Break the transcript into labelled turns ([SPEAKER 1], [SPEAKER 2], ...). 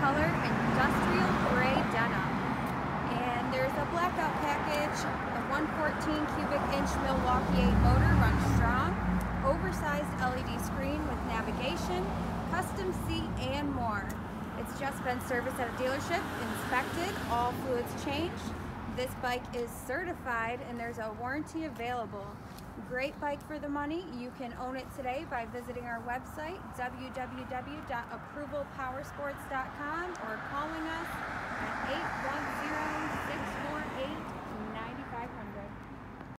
[SPEAKER 1] color, industrial gray denim. And there's a blackout package, a 114 cubic inch Milwaukee 8 motor runs strong, oversized LED screen with navigation, custom seat, and more. It's just been serviced at a dealership, inspected, all fluids changed. This bike is certified and there's a warranty available. Great bike for the money. You can own it today by visiting our website, www.approvalpowersports.com or